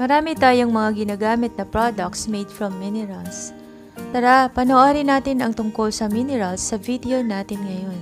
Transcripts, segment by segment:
Marami tayong mga ginagamit na products made from minerals. Tara, panoorin natin ang tungkol sa minerals sa video natin ngayon.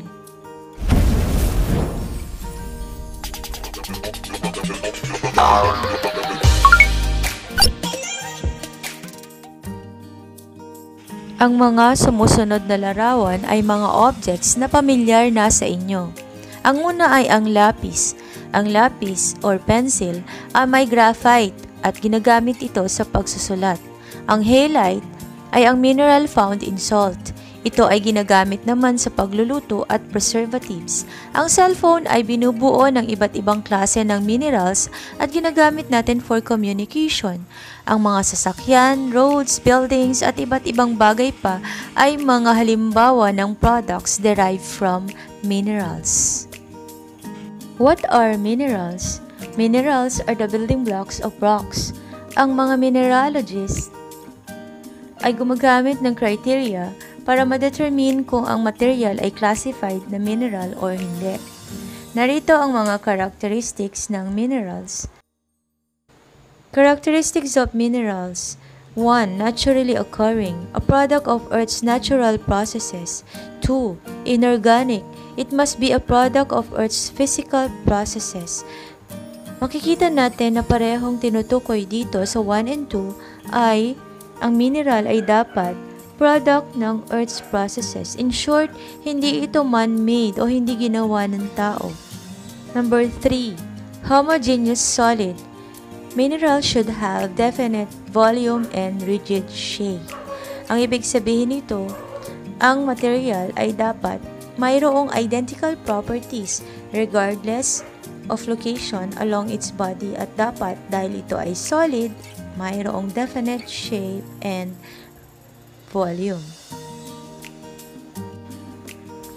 Ang mga sumusunod na larawan ay mga objects na pamilyar na sa inyo. Ang una ay ang lapis. Ang lapis or pencil ay may graphite at ginagamit ito sa pagsusulat. Ang halite ay ang mineral found in salt. Ito ay ginagamit naman sa pagluluto at preservatives. Ang cellphone ay binubuo ng iba't ibang klase ng minerals at ginagamit natin for communication. Ang mga sasakyan, roads, buildings at iba't ibang bagay pa ay mga halimbawa ng products derived from minerals. What are minerals? Minerals are the building blocks of rocks. Ang mga mineralogists ay gumagamit ng criteria para ma-determine kung ang material ay classified na mineral or hindi. Narito ang mga characteristics ng minerals. Characteristics of minerals 1. Naturally occurring, a product of Earth's natural processes. 2. Inorganic, it must be a product of Earth's physical processes. Makikita natin na parehong tinutukoy dito sa 1 and 2 ay ang mineral ay dapat product ng Earth's processes. In short, hindi ito man-made o hindi ginawa ng tao. Number 3. Homogeneous solid. Mineral should have definite volume and rigid shape. Ang ibig sabihin nito, ang material ay dapat mayroong identical properties regardless of location along its body at dapat dahil ito ay solid, mayroong definite shape and volume.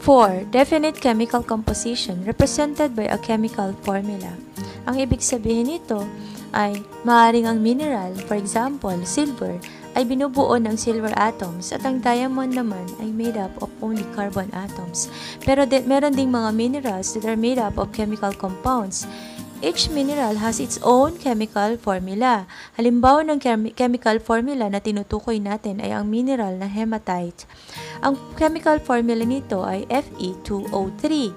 4. Definite chemical composition represented by a chemical formula. Ang ibig sabihin nito ay maaaring ang mineral, for example, silver, ay binubuo ng silver atoms at ang diamond naman ay made up of only carbon atoms. Pero de- meron ding mga minerals that are made up of chemical compounds Each mineral has its own chemical formula. Halimbawa ng chem- chemical formula na tinutukoy natin ay ang mineral na hematite. Ang chemical formula nito ay Fe2O3.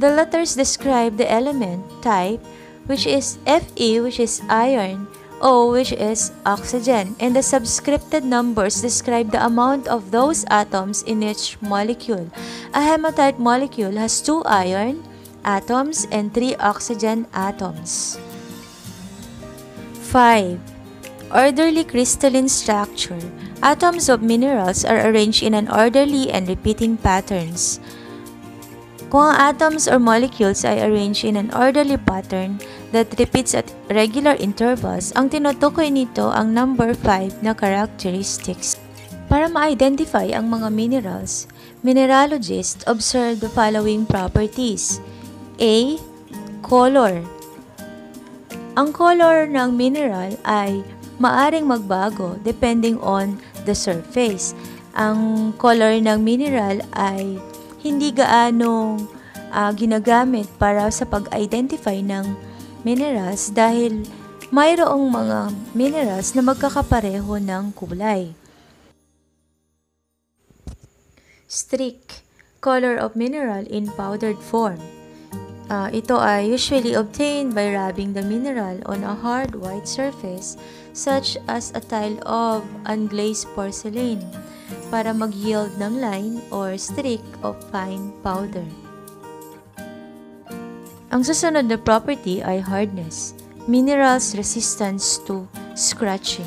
The letters describe the element type which is Fe which is iron, O which is oxygen, and the subscripted numbers describe the amount of those atoms in each molecule. A hematite molecule has two iron, atoms and 3 oxygen atoms. 5. Orderly crystalline structure. Atoms of minerals are arranged in an orderly and repeating patterns. Kung ang atoms or molecules ay arranged in an orderly pattern that repeats at regular intervals, ang tinutukoy nito ang number 5 na characteristics. Para ma-identify ang mga minerals, mineralogists observe the following properties – A. Color Ang color ng mineral ay maaring magbago depending on the surface. Ang color ng mineral ay hindi gaano uh, ginagamit para sa pag-identify ng minerals dahil mayroong mga minerals na magkakapareho ng kulay. Streak, color of mineral in powdered form. Uh, ito ay usually obtained by rubbing the mineral on a hard white surface such as a tile of unglazed porcelain para mag-yield ng line or streak of fine powder. Ang susunod na property ay hardness, mineral's resistance to scratching.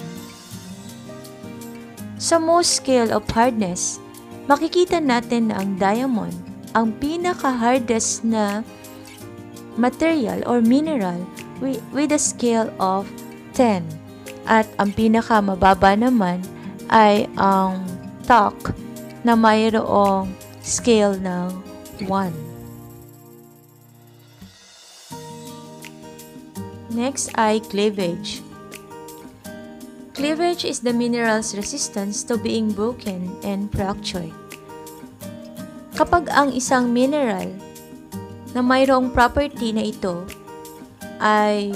Sa most scale of hardness, makikita natin na ang diamond ang pinaka-hardest na material or mineral with, a scale of 10. At ang pinakamababa naman ay ang talc na mayroong scale ng 1. Next ay cleavage. Cleavage is the mineral's resistance to being broken and fractured. Kapag ang isang mineral na mayroong property na ito ay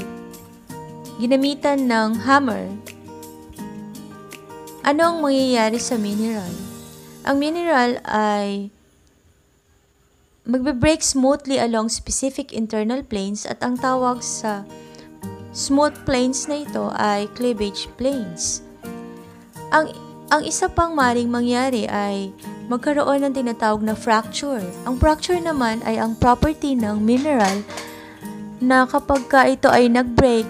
ginamitan ng hammer, ano ang mangyayari sa mineral? Ang mineral ay magbe-break smoothly along specific internal planes at ang tawag sa smooth planes na ito ay cleavage planes. Ang, ang isa pang maring mangyari ay magkaroon ng tinatawag na fracture. Ang fracture naman ay ang property ng mineral na kapag ka ito ay nag-break,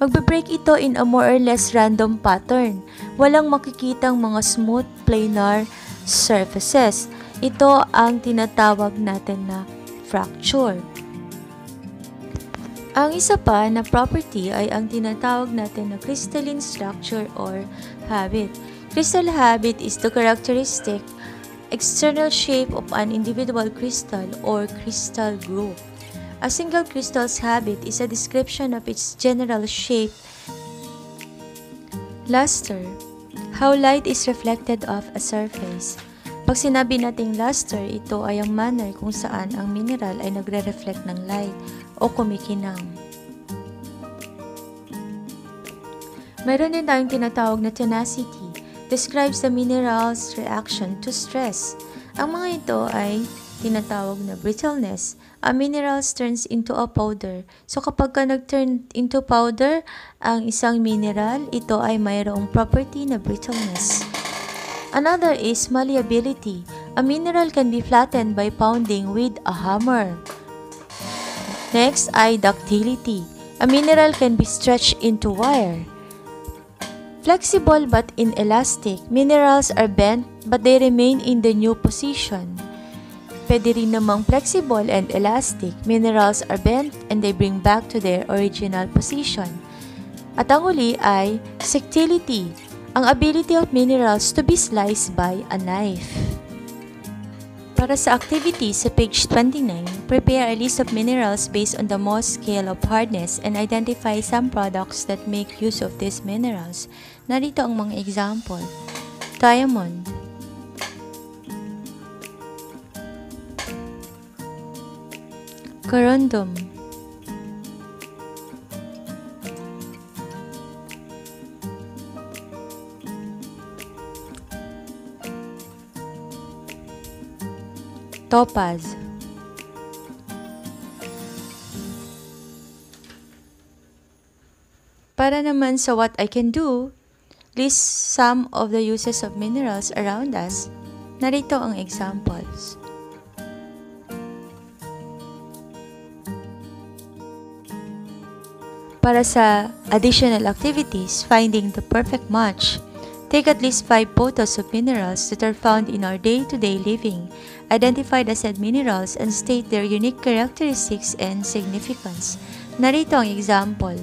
magbe-break ito in a more or less random pattern. Walang makikitang mga smooth planar surfaces. Ito ang tinatawag natin na fracture. Ang isa pa na property ay ang tinatawag natin na crystalline structure or habit. Crystal habit is the characteristic external shape of an individual crystal or crystal group. A single crystal's habit is a description of its general shape. Luster. How light is reflected off a surface. Pag sinabi nating luster, ito ay ang manner kung saan ang mineral ay nagre-reflect ng light o kumikinang. Meron din tayong tinatawag na tenacity, describes the mineral's reaction to stress. Ang mga ito ay tinatawag na brittleness. A minerals turns into a powder. So kapag ka nag-turn into powder, ang isang mineral, ito ay mayroong property na brittleness. Another is malleability. A mineral can be flattened by pounding with a hammer. Next ay ductility. A mineral can be stretched into wire. Flexible but inelastic, minerals are bent but they remain in the new position. Pwede rin namang flexible and elastic, minerals are bent and they bring back to their original position. At ang uli ay sectility ang ability of minerals to be sliced by a knife. Para sa activity sa page 29, prepare a list of minerals based on the Mohs scale of hardness and identify some products that make use of these minerals. Narito ang mga example. Diamond Corundum Topaz Para naman sa what I can do, list some of the uses of minerals around us. Narito ang examples. Para sa additional activities, finding the perfect match, Take at least 5 photos of minerals that are found in our day-to-day -day living. Identify the said minerals and state their unique characteristics and significance. Narito ang example.